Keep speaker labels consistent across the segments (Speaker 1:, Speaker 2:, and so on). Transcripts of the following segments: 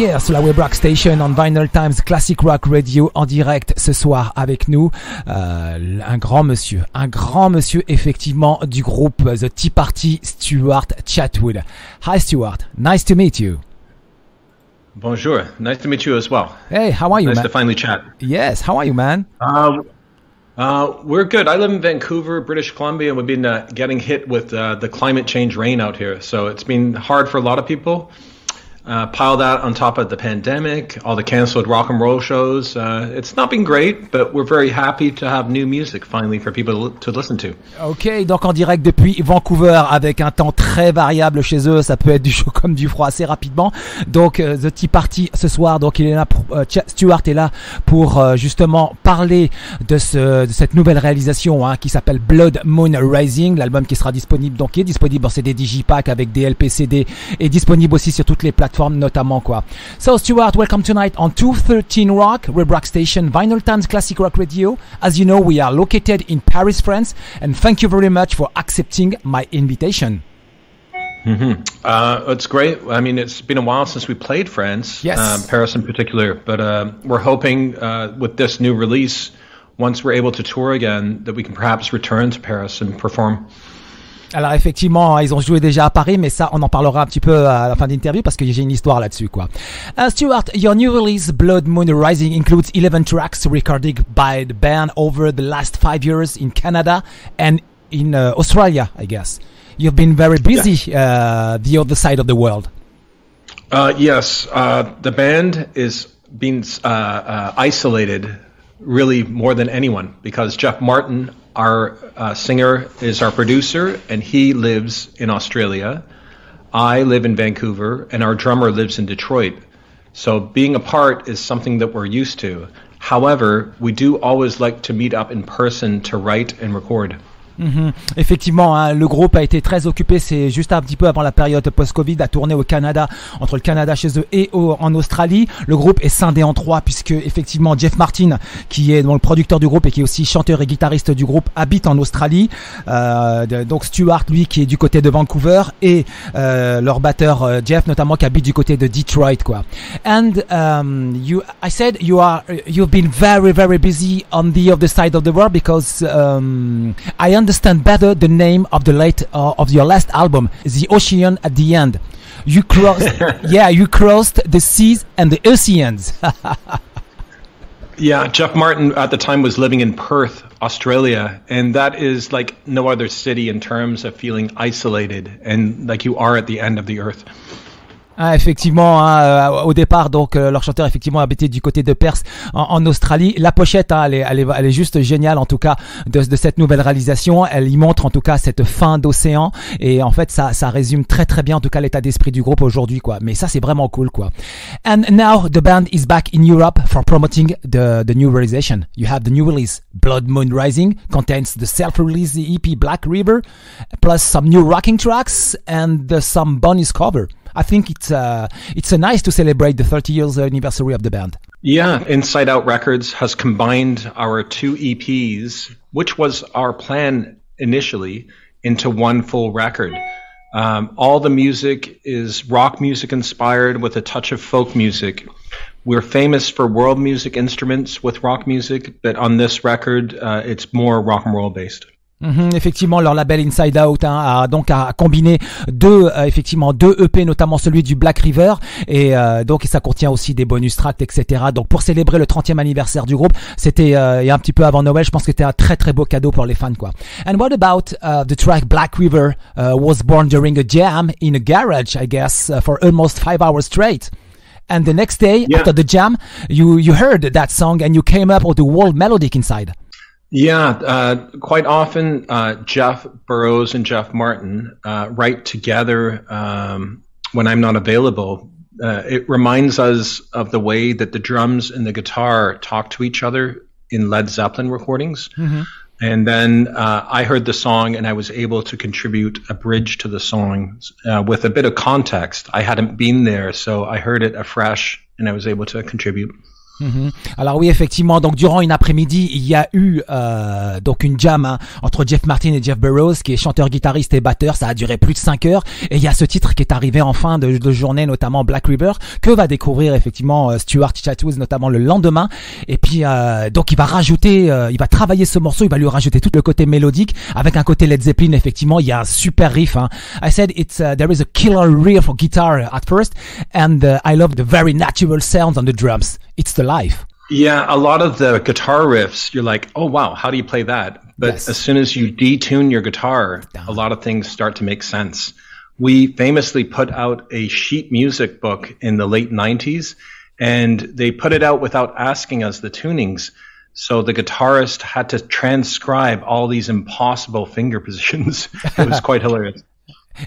Speaker 1: Yeah, sur la Web Rock Station on Vinyl Times Classic Rock Radio en direct ce soir avec nous. Euh, un grand monsieur, un grand monsieur effectivement du groupe The Tea Party, Stuart Chatwood. Hi Stuart, nice to meet you.
Speaker 2: Bonjour. Nice to meet you as well.
Speaker 1: Hey, how are you
Speaker 2: nice
Speaker 1: man?
Speaker 2: to finally chat.
Speaker 1: Yes, how are you man?
Speaker 2: Uh, uh, we're good. I live in Vancouver, British Columbia, and we've been uh, getting hit with uh, the climate change rain out here. So it's been hard for a lot of people. Uh, pile that on top of the pandemic, all the canceled rock and roll shows. Uh, it's not been great, but we're very happy to have new music finally for people to, li- to listen to.
Speaker 1: Ok, donc en direct depuis Vancouver avec un temps très variable chez eux, ça peut être du chaud comme du froid assez rapidement. Donc euh, The Tea Party ce soir, donc il est là, euh, Stuart est là pour euh, justement parler de, ce, de cette nouvelle réalisation hein, qui s'appelle Blood Moon Rising, l'album qui sera disponible, donc qui est disponible en CD Digipack avec des LPCD et disponible aussi sur toutes les plateformes notamment quoi. So Stuart, welcome tonight on 213 Rock, Web Rock Station, Vinyl Times Classic Rock Radio. As you know, we are located in Paris, France, and thank you very much for accepting my invitation.
Speaker 2: Uh, it's great. I mean, it's been a while since we played France,
Speaker 1: Yes.
Speaker 2: um, Paris in particular. But uh, we're hoping uh, with this new release, once we're able to tour again, that we can perhaps return to Paris and perform.
Speaker 1: Alors effectivement, ils ont joué déjà à Paris, mais ça, on en parlera un petit peu à la fin de l'interview parce que j'ai une histoire là-dessus, quoi. Uh, Stuart, your new release, Blood Moon Rising, includes 11 tracks recorded by the band over the last five years in Canada and in uh, Australia, I guess. You've been very busy uh, the other side of the world.
Speaker 2: Uh, yes, uh, the band is being uh, isolated really more than anyone because Jeff Martin, our uh, singer, is our producer, and he lives in Australia. I live in Vancouver, and our drummer lives in Detroit. So being apart is something that we're used to. However, we do always like to meet up in person to write and record.
Speaker 1: Mhm. Effectivement, hein, le groupe a été très occupé. C'est juste un petit peu avant la période post-Covid à tourner au Canada, entre le Canada chez eux et au- en Australie. Le groupe est scindé en trois puisque effectivement Jeff Martin, qui est donc, le producteur du groupe et qui est aussi chanteur et guitariste du groupe, habite en Australie. Euh, donc Stuart, lui, qui est du côté de Vancouver et euh, leur batteur euh, Jeff, notamment, qui habite du côté de Detroit, quoi. And um, you, I said you are, you've been very, very busy on the other side of the world because um, I understand better the name of the late uh, of your last album, The Ocean at the End. You crossed, yeah, you crossed the seas and the oceans.
Speaker 2: Yeah, Jeff Martin at the time was living in Perth, Australia, and that is like no other city in terms of feeling isolated and like you are at the end of the earth.
Speaker 1: Ah, effectivement, hein, euh, au départ, donc euh, leur chanteur effectivement habitait du côté de Perse en, en Australie. La pochette, hein, elle, est, elle, est, elle est juste géniale en tout cas de, de cette nouvelle réalisation. Elle y montre en tout cas cette fin d'océan et en fait ça, ça résume très très bien en tout cas l'état d'esprit du groupe aujourd'hui quoi. Mais ça c'est vraiment cool quoi. And now the band is back in Europe for promoting the the new realization. You have the new release, Blood Moon Rising, contains the self-release EP Black River, plus some new rocking tracks and uh, some bonus cover. I think it's uh, it's nice to celebrate the 30 years anniversary of the band.
Speaker 2: Yeah, Inside Out Records has combined our two EPs, which was our plan initially, into one full record. Um, all the music is rock music inspired with a touch of folk music. we're famous for world music instruments with rock music, but on this record, uh, it's more rock and roll based.
Speaker 1: Mhm, effectivement, leur label Inside Out hein, a donc a combiné deux euh, effectivement deux EP, notamment celui du Black River, et euh, donc ça contient aussi des bonus tracks, etc. Donc pour célébrer le 30e anniversaire du groupe, c'était euh, un petit peu avant Noël, je pense que c'était un très très beau cadeau pour les fans quoi. And what about uh, the track Black River uh, was born during a jam in a garage, I guess, uh, for almost five hours straight? And the next day,
Speaker 2: Yeah.
Speaker 1: after the jam, you you heard that song and you came up with the world melodic inside.
Speaker 2: Yeah, uh, quite often uh, Jeff Burrows and Jeff Martin uh, write together um, when I'm not available. Uh, it reminds us of the way that the drums and the guitar talk to each other in Led Zeppelin recordings. And then uh, I heard the song and I was able to contribute a bridge to the song uh, with a bit of context. I hadn't been there, so I heard it afresh and I was able to contribute.
Speaker 1: Mhm. Alors oui, effectivement. Donc durant une après-midi, il y a eu euh, donc une jam hein, entre Jeff Martin et Jeff Burrows, qui est chanteur, guitariste et batteur. Ça a duré plus de 5 heures. Et il y a ce titre qui est arrivé en fin de, de journée, notamment Black River, que va découvrir effectivement euh, Stuart Chatwood, notamment le lendemain. Et puis euh, donc il va rajouter, euh, il va travailler ce morceau, il va lui rajouter tout le côté mélodique avec un côté Led Zeppelin. Effectivement, il y a un super riff. Hein. I said it's uh, there is a killer riff for guitar at first, and uh, I love the very natural sounds on the drums. It's the life.
Speaker 2: Yeah, a lot of the guitar riffs, you're like, oh wow, how do you play that? But
Speaker 1: Yes.
Speaker 2: as soon as you detune your guitar, a lot of things start to make sense. We famously put out a sheet music book in the late 90s, and they put it out without asking us the tunings. So the guitarist had to transcribe all these impossible finger positions. it was quite hilarious.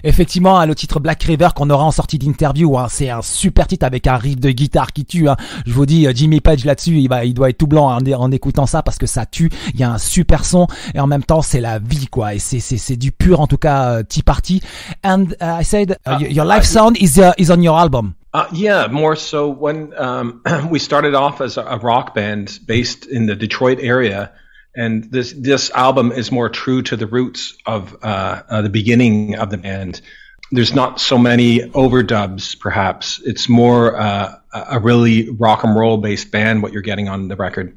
Speaker 1: Effectivement, hein, le titre Black River qu'on aura en sortie d'interview, hein, c'est un super titre avec un riff de guitare qui tue. hein. Je vous dis, euh, Jimmy Page là-dessus, il, doit être tout blanc en, écoutant ça parce que ça tue. Il y a un super son et en même temps c'est la vie quoi. Et c'est du pur en tout cas euh, Tea Party. And uh, I said uh, your- your live sound is uh, is on your album.
Speaker 2: Uh, yeah, more so when um, we started off as a rock band based in the Detroit area, and this this album is more true to the roots of uh, uh, the beginning of the band. There's not so many overdubs, perhaps. It's more uh, a a really rock and roll based band. What you're getting on the record.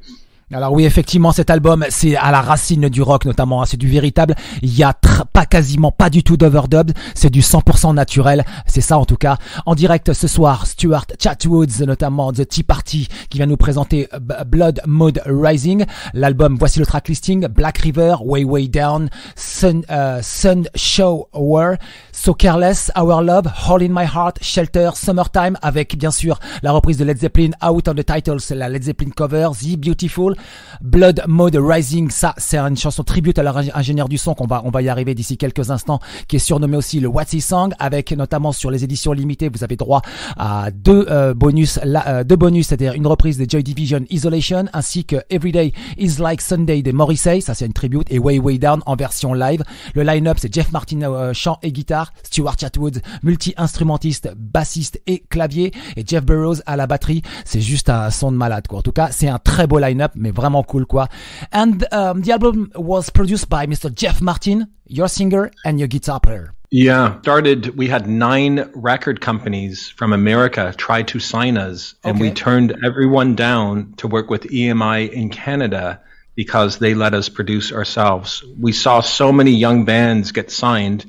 Speaker 1: Alors oui, effectivement, cet album, c'est à la racine du rock notamment. hein. c'est du véritable. Il y a pas quasiment pas du tout d'overdub. C'est du 100% naturel. C'est ça en tout cas. En direct ce soir, Stuart Chatwoods, notamment The Tea Party, qui vient nous présenter Blood Mode Rising. L'album, voici le track listing Black River, Way Way Down, Sun, euh, Sun Shower, So Careless, Our Love, Hole in My Heart, Shelter, Summertime, avec bien sûr la reprise de Led Zeppelin, Out on the Title, c'est la Led Zeppelin cover, The Beautiful, Blood Mode Rising, ça c'est une chanson tribute à leur ingé- ingénieur du son qu'on va on va y arriver d'ici quelques instants, qui est surnommé aussi le What's He Song, avec notamment sur les éditions limitées, vous avez droit à deux euh, bonus, euh, deux bonus, c'est-à-dire une reprise de Joy Division Isolation, ainsi que Everyday Is Like Sunday de Morrissey, ça c'est une tribute, et Way Way Down en version live. Le line-up c'est Jeff Martin euh, chant et guitare, Stuart Chatwood multi-instrumentiste, bassiste et clavier, et Jeff Burrows à la batterie. C'est juste un son de malade quoi. En tout cas, c'est un très beau line-up, mais vraiment cool quoi. And um, the album was produced by Mr. Jeff Martin, your singer and your guitar player.
Speaker 2: Yeah, started. We had nine record companies from America try to sign us, and we turned everyone down to work with EMI in Canada because they let us produce ourselves. We saw so many young bands get signed,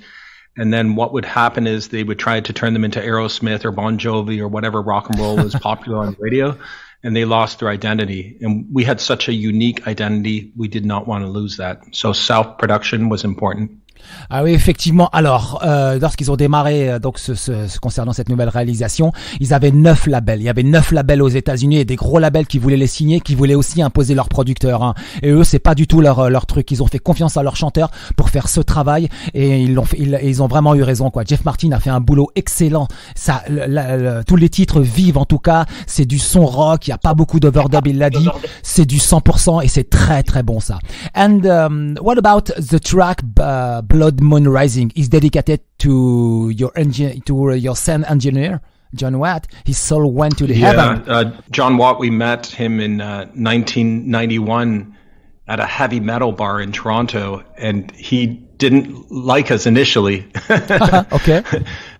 Speaker 2: and then what would happen is they would try to turn them into Aerosmith or Bon Jovi or whatever rock and roll was popular on the radio, and they lost their identity. And we had such a unique identity, we did not want to lose that. So self production was important.
Speaker 1: Ah oui, effectivement. Alors, euh, lorsqu'ils ont démarré, euh, donc ce, ce- ce- concernant cette nouvelle réalisation, ils avaient neuf labels. Il y avait neuf labels aux États-Unis et des gros labels qui voulaient les signer, qui voulaient aussi imposer leurs producteurs. hein. Et eux, c'est pas du tout leur euh, leur truc. Ils ont fait confiance à leurs chanteurs pour faire ce travail et ils l'ont. Ils, ils ont vraiment eu raison. Quoi. Jeff Martin a fait un boulot excellent. Ça, le- la- le- tous les titres vivent en tout cas. C'est du son rock. Il y a pas beaucoup d'overdub. Il l'a dit. C'est du 100% et c'est très très bon ça. And um, what about the track uh, Blood Moon Rising? Is dedicated to your engine to your sound engineer John Watt. His soul went to the heaven.
Speaker 2: uh, John Watt, we met him in uh, 1991 at a heavy metal bar in Toronto, and he didn't like us initially.
Speaker 1: okay.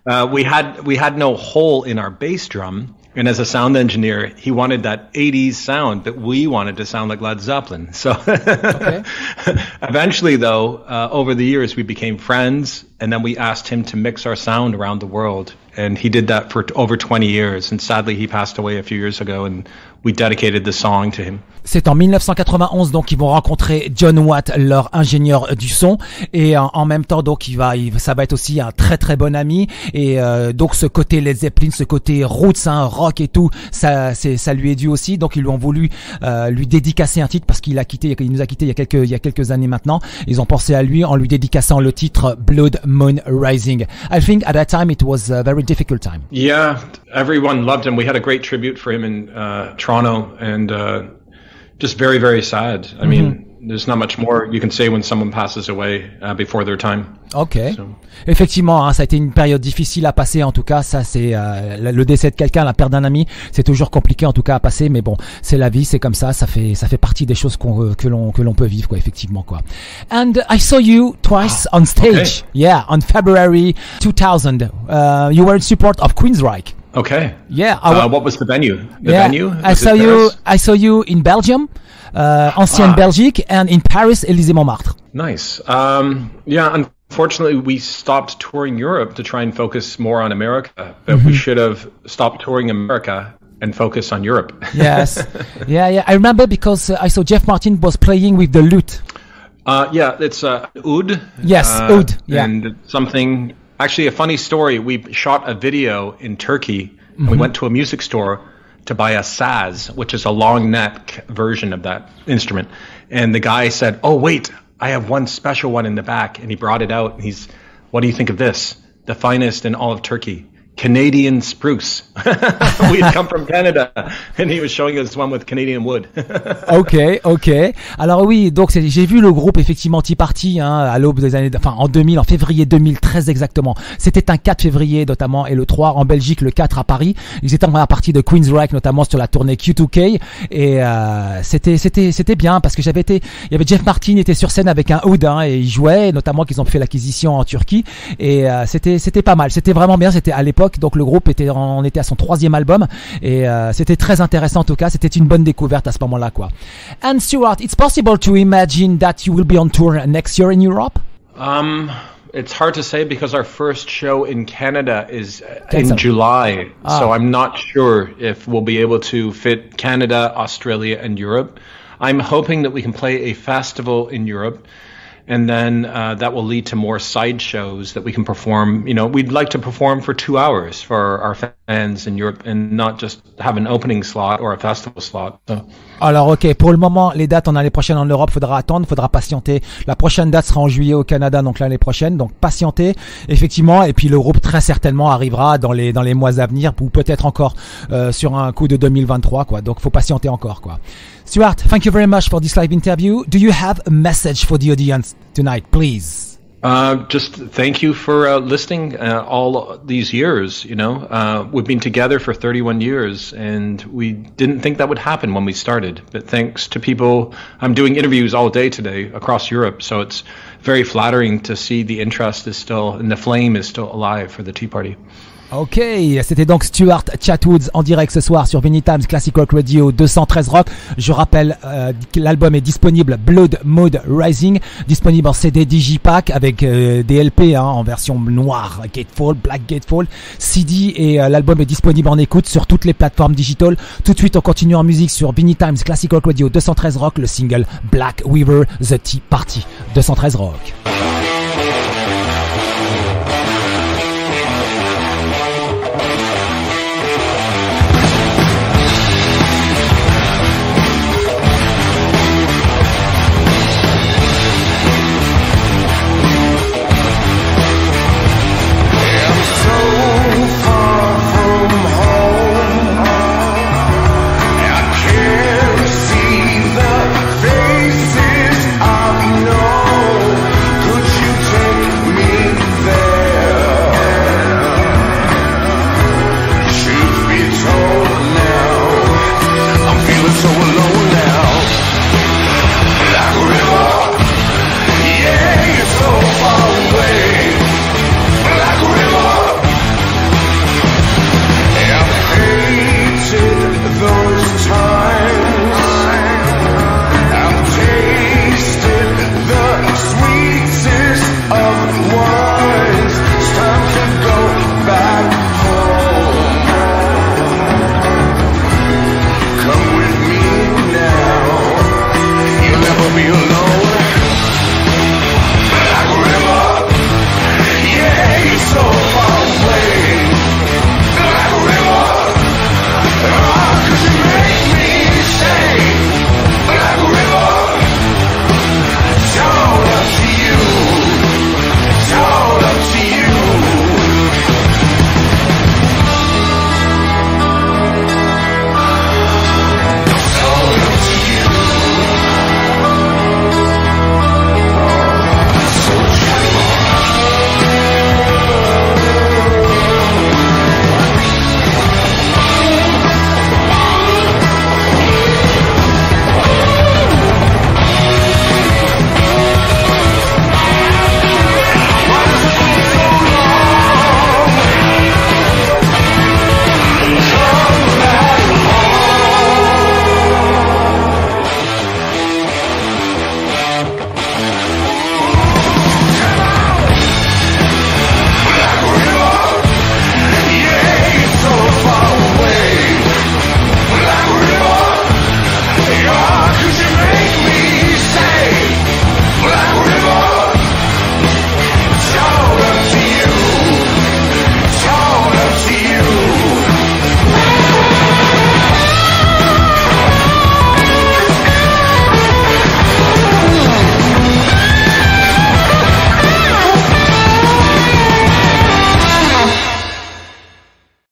Speaker 2: uh, we had we had no hole in our bass drum, And as a sound engineer, he wanted that 80s sound, but we wanted to sound like Led Zeppelin. So eventually, though, uh, over the years, we became friends, and then we asked him to mix our sound around the world. And he did that for over 20 years. And sadly, he passed away a few years ago, and we dedicated the song to him.
Speaker 1: C'est en 1991 donc ils vont rencontrer John Watt, leur ingénieur du son, et en, en même temps donc il va, il, ça va être aussi un très très bon ami. Et euh, donc ce côté Led Zeppelin, ce côté roots, hein, rock et tout, ça, c'est, ça lui est dû aussi. Donc ils lui ont voulu euh, lui dédicacer un titre parce qu'il a quitté, il nous a quitté il y a quelques, il y a quelques années maintenant. Ils ont pensé à lui en lui dédicaçant le titre Blood Moon Rising. I think at that time it was a very difficult time.
Speaker 2: Yeah, everyone loved him. We had a great tribute for him in uh, Toronto, and uh, just very, very sad. I mean, there's not much more you can say when someone passes away uh, before their time.
Speaker 1: Ok. Effectivement, hein, ça a été une période difficile à passer. En tout cas, ça c'est euh, le- décès de quelqu'un, la perte d'un ami, c'est toujours compliqué en tout cas à passer. Mais bon, c'est la vie, c'est comme ça. Ça fait ça fait partie des choses qu'on, euh, que l'on que l'on peut vivre, quoi. Effectivement, quoi. And I saw you twice on stage. Yeah, on February 2000. Uh, you were in support of Queensryche.
Speaker 2: Okay.
Speaker 1: Yeah, I
Speaker 2: Uh, what was the venue? The
Speaker 1: yeah,
Speaker 2: venue?
Speaker 1: I
Speaker 2: Was it
Speaker 1: saw you. I saw you in Belgium, uh, ancienne
Speaker 2: Ah.
Speaker 1: Belgique, and in Paris, Élysée Montmartre.
Speaker 2: Nice. Um, yeah, unfortunately, we stopped touring Europe to try and focus more on America, but
Speaker 1: Mm-hmm.
Speaker 2: we should have stopped touring America and focus on Europe.
Speaker 1: Yes. yeah, yeah. I remember because uh, I saw Jeff Martin was playing with the lute.
Speaker 2: Uh, yeah, it's uh, oud.
Speaker 1: Yes,
Speaker 2: uh,
Speaker 1: oud, yeah.
Speaker 2: And something. Actually, a funny story. We shot a video in Turkey, and we
Speaker 1: Mm-hmm.
Speaker 2: went to a music store to buy a saz, which is a long neck version of that instrument. And the guy said, "Oh, wait, I have one special one in the back." And he brought it out, and he's, "What do you think of this? The finest in all of Turkey." Canadian spruce. we had come from Canada, and he was showing us one with Canadian wood.
Speaker 1: Ok, ok. Alors oui, donc j'ai vu le groupe effectivement Tea Party hein, à l'aube des années, enfin en 2000, en février 2013 exactement. C'était un 4 février notamment et le 3 en Belgique, le 4 à Paris. Ils étaient en première partie de Queensryche notamment sur la tournée Q2K et euh, c'était c'était c'était bien parce que j'avais été, il y avait Jeff Martin était sur scène avec un hood hein, et il jouait, notamment qu'ils ont fait l'acquisition en Turquie et euh, c'était c'était pas mal, c'était vraiment bien. C'était à l'époque donc le groupe était on était à son troisième album et euh, c'était très intéressant en tout cas. C'était une bonne découverte à ce moment-là quoi. And Stuart, it's possible to imagine that you will be on tour next year in Europe?
Speaker 2: Um, it's hard to say because our first show in Canada is uh, in. July,
Speaker 1: Ah.
Speaker 2: so I'm not sure if we'll be able to fit Canada, Australia, and Europe. I'm hoping that we can play a festival in Europe. And then uh, that will lead to more side shows that we can perform. You know, we'd like to perform for two hours for our fans in Europe and not just have an opening slot or a festival slot. So.
Speaker 1: Alors ok, pour le moment, les dates, on a les prochaines en Europe, faudra attendre, faudra patienter. La prochaine date sera en juillet au Canada, donc l'année prochaine, donc patienter, effectivement. Et puis le groupe très certainement arrivera dans les dans les mois à venir, ou peut-être encore euh, sur un coup de 2023, quoi. Donc faut patienter encore, quoi. Stuart, thank you very much for this live interview. Do you have a message for the audience tonight, please?
Speaker 2: Uh, just thank you for uh, listening uh, all these years. You know, uh, we've been together for 31 years, and we didn't think that would happen when we started. But thanks to people, I'm doing interviews all day today across Europe, so it's very flattering to see the interest is still and the flame is still alive for the Tea Party.
Speaker 1: Ok, c'était donc Stuart Chatwoods en direct ce soir sur Vinny Times Classic Rock Radio 213 Rock. Je rappelle euh, que l'album est disponible Blood Mode Rising, disponible en CD Digipack avec euh, hein, en version noire, Gatefall, Black Gatefall, CD et euh, l'album est disponible en écoute sur toutes les plateformes digitales. Tout de suite on continue en musique sur Vinny Times Classic Rock Radio 213 Rock, le single Black Weaver The Tea Party 213 Rock.